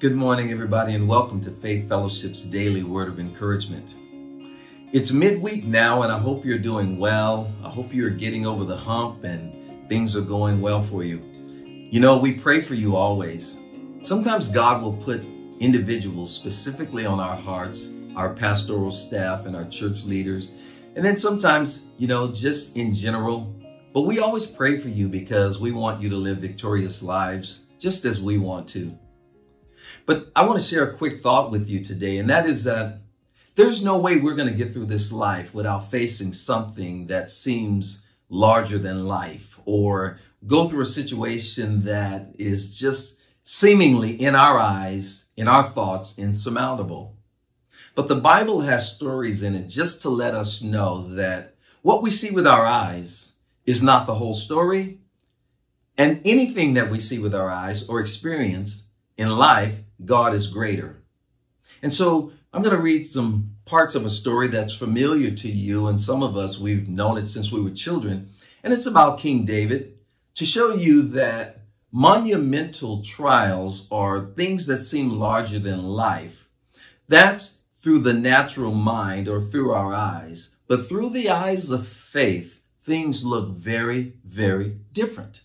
Good morning, everybody, and welcome to Faith Fellowship's daily word of encouragement. It's midweek now, and I hope you're doing well. I hope you're getting over the hump and things are going well for you. You know, we pray for you always. Sometimes God will put individuals specifically on our hearts, our pastoral staff and our church leaders. And then sometimes, you know, just in general. But we always pray for you because we want you to live victorious lives just as we want to. But I want to share a quick thought with you today, and that is that there's no way we're going to get through this life without facing something that seems larger than life or go through a situation that is just seemingly in our eyes, in our thoughts, insurmountable. But the Bible has stories in it just to let us know that what we see with our eyes is not the whole story. And anything that we see with our eyes or experience in life God is greater. And so I'm going to read some parts of a story that's familiar to you and some of us, we've known it since we were children. And it's about King David to show you that monumental trials are things that seem larger than life. That's through the natural mind or through our eyes. But through the eyes of faith, things look very, very different.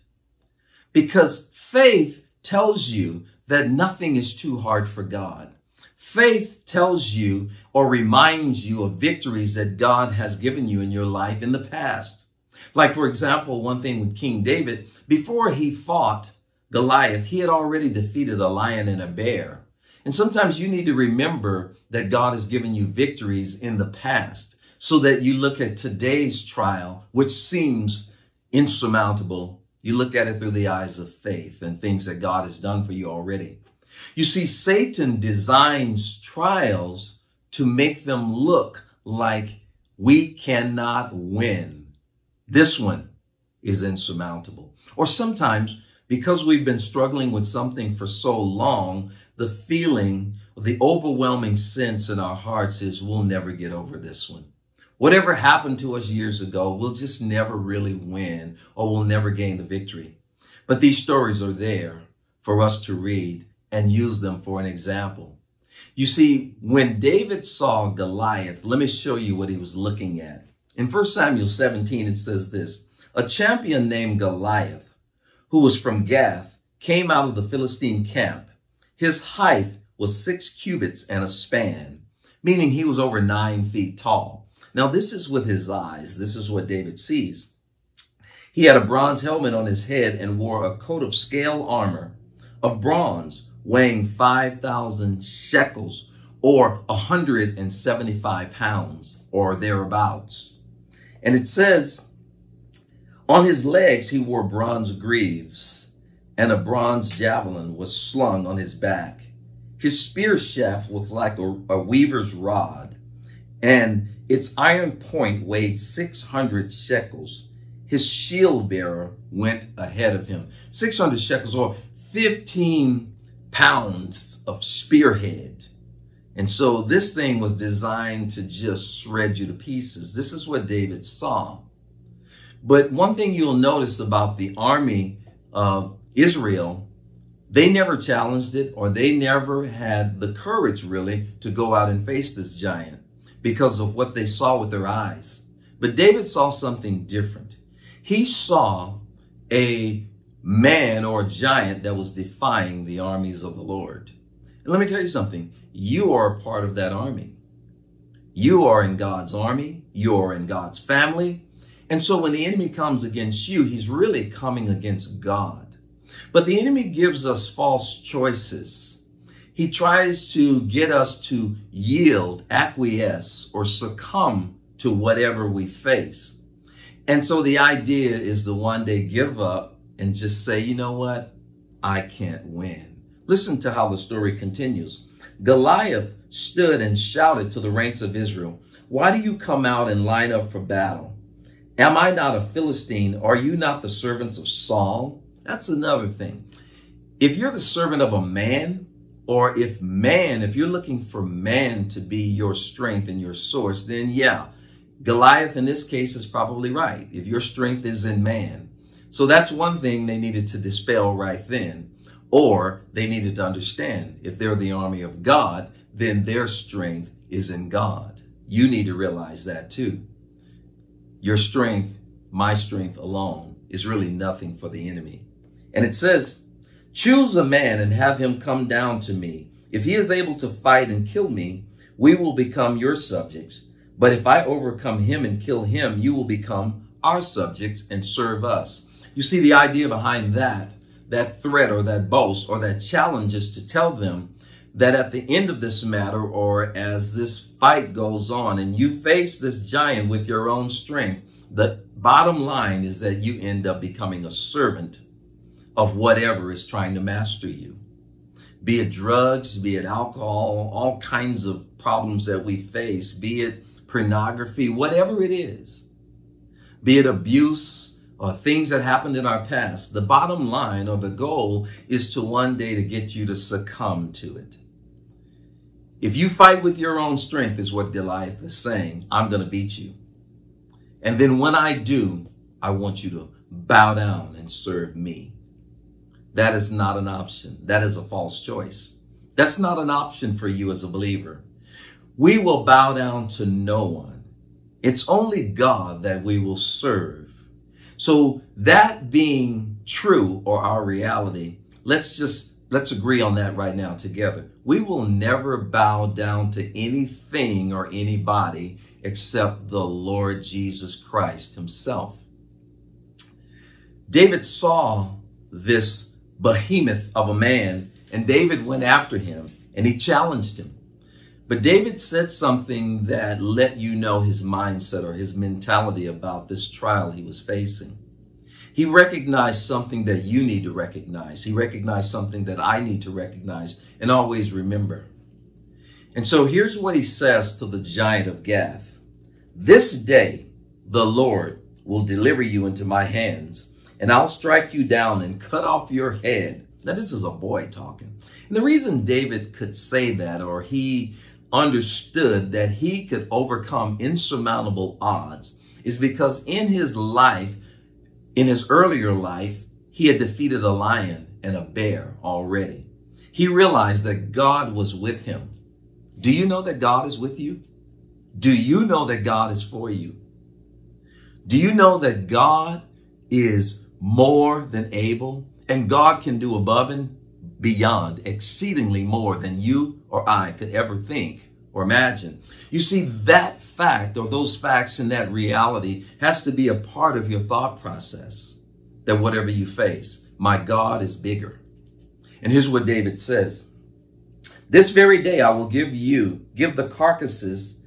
Because faith tells you that nothing is too hard for God. Faith tells you or reminds you of victories that God has given you in your life in the past. Like, for example, one thing with King David, before he fought Goliath, he had already defeated a lion and a bear. And sometimes you need to remember that God has given you victories in the past so that you look at today's trial, which seems insurmountable, you look at it through the eyes of faith and things that God has done for you already. You see, Satan designs trials to make them look like we cannot win. This one is insurmountable. Or sometimes, because we've been struggling with something for so long, the feeling, the overwhelming sense in our hearts is we'll never get over this one. Whatever happened to us years ago, we'll just never really win or we'll never gain the victory. But these stories are there for us to read and use them for an example. You see, when David saw Goliath, let me show you what he was looking at. In 1 Samuel 17, it says this, a champion named Goliath, who was from Gath, came out of the Philistine camp. His height was six cubits and a span, meaning he was over nine feet tall. Now, this is with his eyes. This is what David sees. He had a bronze helmet on his head and wore a coat of scale armor of bronze weighing 5,000 shekels or 175 pounds or thereabouts. And it says, on his legs he wore bronze greaves and a bronze javelin was slung on his back. His spear shaft was like a, a weaver's rod and its iron point weighed 600 shekels. His shield bearer went ahead of him. 600 shekels or 15 pounds of spearhead. And so this thing was designed to just shred you to pieces. This is what David saw. But one thing you'll notice about the army of Israel, they never challenged it or they never had the courage really to go out and face this giant because of what they saw with their eyes. But David saw something different. He saw a man or a giant that was defying the armies of the Lord. And let me tell you something. You are a part of that army. You are in God's army. You are in God's family. And so when the enemy comes against you, he's really coming against God. But the enemy gives us false choices. He tries to get us to yield, acquiesce, or succumb to whatever we face. And so the idea is to one day give up and just say, you know what? I can't win. Listen to how the story continues. Goliath stood and shouted to the ranks of Israel, why do you come out and line up for battle? Am I not a Philistine? Are you not the servants of Saul? That's another thing. If you're the servant of a man, or if man, if you're looking for man to be your strength and your source, then yeah, Goliath in this case is probably right. If your strength is in man. So that's one thing they needed to dispel right then. Or they needed to understand if they're the army of God, then their strength is in God. You need to realize that too. Your strength, my strength alone, is really nothing for the enemy. And it says, Choose a man and have him come down to me. If he is able to fight and kill me, we will become your subjects. But if I overcome him and kill him, you will become our subjects and serve us. You see the idea behind that, that threat or that boast or that challenge is to tell them that at the end of this matter or as this fight goes on and you face this giant with your own strength, the bottom line is that you end up becoming a servant of whatever is trying to master you. Be it drugs, be it alcohol, all kinds of problems that we face, be it pornography, whatever it is, be it abuse or things that happened in our past. The bottom line or the goal is to one day to get you to succumb to it. If you fight with your own strength, is what Goliath is saying, I'm going to beat you. And then when I do, I want you to bow down and serve me. That is not an option. That is a false choice. That's not an option for you as a believer. We will bow down to no one. It's only God that we will serve. So that being true or our reality, let's just, let's agree on that right now together. We will never bow down to anything or anybody except the Lord Jesus Christ himself. David saw this behemoth of a man, and David went after him and he challenged him. But David said something that let you know his mindset or his mentality about this trial he was facing. He recognized something that you need to recognize. He recognized something that I need to recognize and always remember. And so here's what he says to the giant of Gath. This day the Lord will deliver you into my hands and I'll strike you down and cut off your head. Now, this is a boy talking. And the reason David could say that, or he understood that he could overcome insurmountable odds, is because in his life, in his earlier life, he had defeated a lion and a bear already. He realized that God was with him. Do you know that God is with you? Do you know that God is for you? Do you know that God is more than able, and God can do above and beyond, exceedingly more than you or I could ever think or imagine. You see, that fact or those facts and that reality has to be a part of your thought process that whatever you face, my God is bigger. And here's what David says. This very day I will give you, give the carcasses,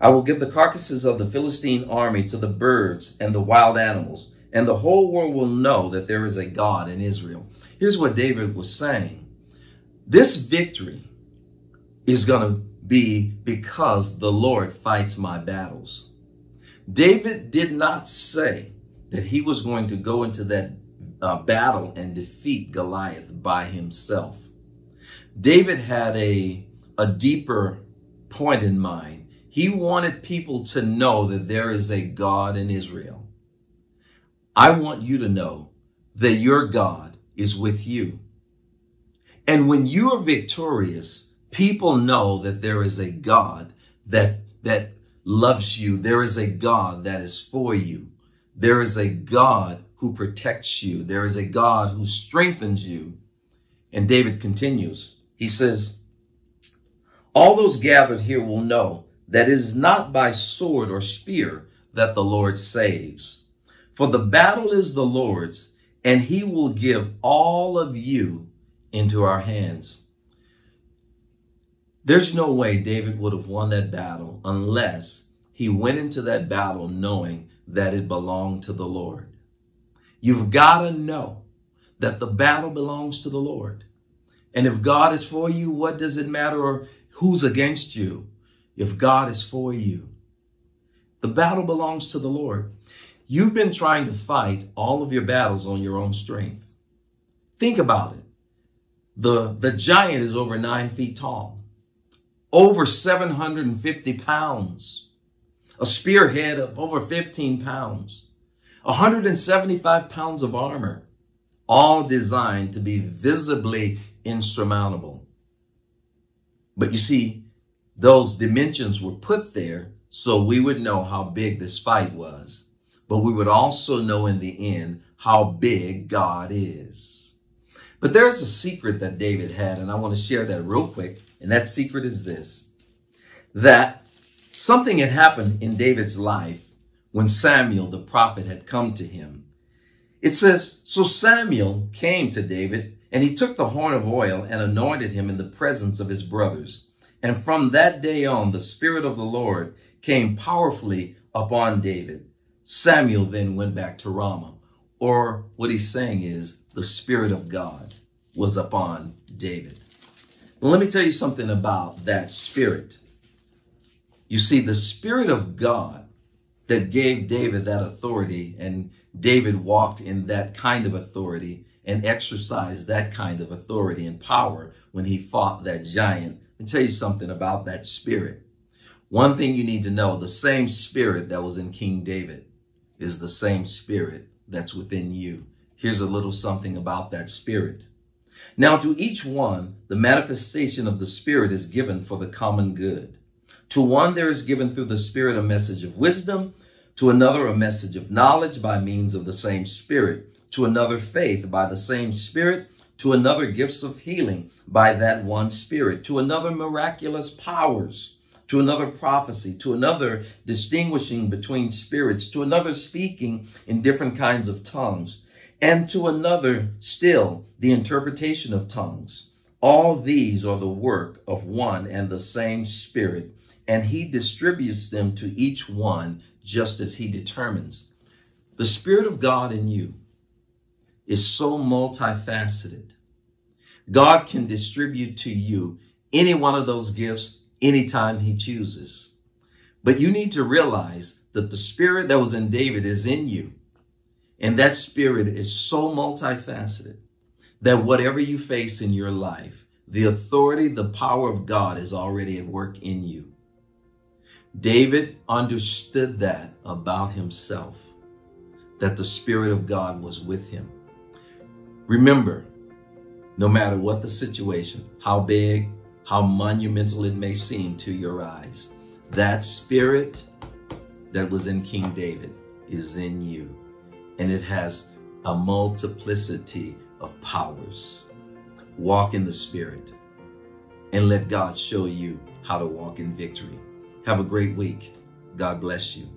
I will give the carcasses of the Philistine army to the birds and the wild animals, and the whole world will know that there is a God in Israel. Here's what David was saying. This victory is going to be because the Lord fights my battles. David did not say that he was going to go into that uh, battle and defeat Goliath by himself. David had a, a deeper point in mind. He wanted people to know that there is a God in Israel. I want you to know that your God is with you. And when you are victorious, people know that there is a God that, that loves you. There is a God that is for you. There is a God who protects you. There is a God who strengthens you. And David continues. He says, all those gathered here will know that it is not by sword or spear that the Lord saves for the battle is the Lord's, and he will give all of you into our hands. There's no way David would have won that battle unless he went into that battle knowing that it belonged to the Lord. You've got to know that the battle belongs to the Lord. And if God is for you, what does it matter who's against you? If God is for you, the battle belongs to the Lord. You've been trying to fight all of your battles on your own strength. Think about it. The, the giant is over nine feet tall, over 750 pounds, a spearhead of over 15 pounds, 175 pounds of armor, all designed to be visibly insurmountable. But you see, those dimensions were put there so we would know how big this fight was. But we would also know in the end how big God is. But there's a secret that David had, and I want to share that real quick. And that secret is this, that something had happened in David's life when Samuel, the prophet, had come to him. It says, So Samuel came to David, and he took the horn of oil and anointed him in the presence of his brothers. And from that day on, the Spirit of the Lord came powerfully upon David. Samuel then went back to Ramah. Or what he's saying is, the Spirit of God was upon David. let me tell you something about that Spirit. You see, the Spirit of God that gave David that authority, and David walked in that kind of authority and exercised that kind of authority and power when he fought that giant. Let me tell you something about that Spirit. One thing you need to know, the same Spirit that was in King David is the same Spirit that's within you. Here's a little something about that Spirit. Now to each one, the manifestation of the Spirit is given for the common good. To one there is given through the Spirit a message of wisdom, to another a message of knowledge by means of the same Spirit, to another faith by the same Spirit, to another gifts of healing by that one Spirit, to another miraculous powers, to another prophecy, to another distinguishing between spirits, to another speaking in different kinds of tongues, and to another still the interpretation of tongues. All these are the work of one and the same Spirit, and he distributes them to each one just as he determines. The Spirit of God in you is so multifaceted. God can distribute to you any one of those gifts anytime he chooses. But you need to realize that the spirit that was in David is in you. And that spirit is so multifaceted that whatever you face in your life, the authority, the power of God is already at work in you. David understood that about himself, that the Spirit of God was with him. Remember, no matter what the situation, how big, how monumental it may seem to your eyes, that Spirit that was in King David is in you and it has a multiplicity of powers. Walk in the Spirit and let God show you how to walk in victory. Have a great week. God bless you.